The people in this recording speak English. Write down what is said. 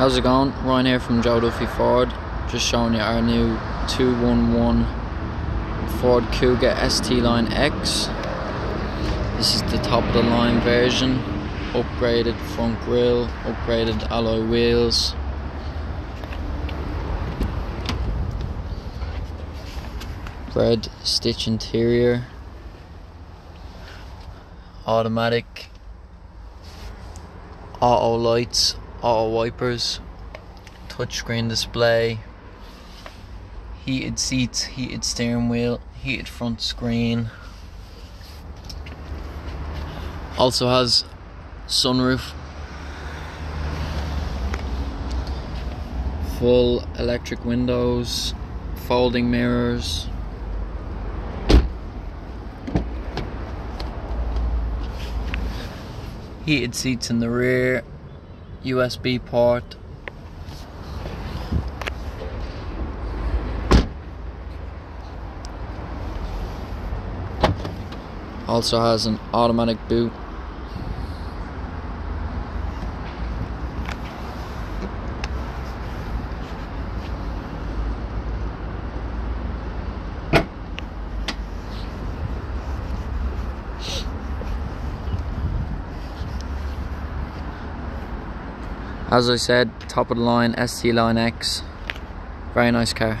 How's it going? Ryan here from Joe Duffy Ford. Just showing you our new 211 Ford Kuga ST Line X. This is the top of the line version. Upgraded front grille, upgraded alloy wheels. Red stitch interior. Automatic auto lights auto wipers, touchscreen display, heated seats, heated steering wheel, heated front screen. Also has sunroof, full electric windows, folding mirrors. Heated seats in the rear, USB port. Also has an automatic boot As I said, top of the line ST Line X. Very nice car.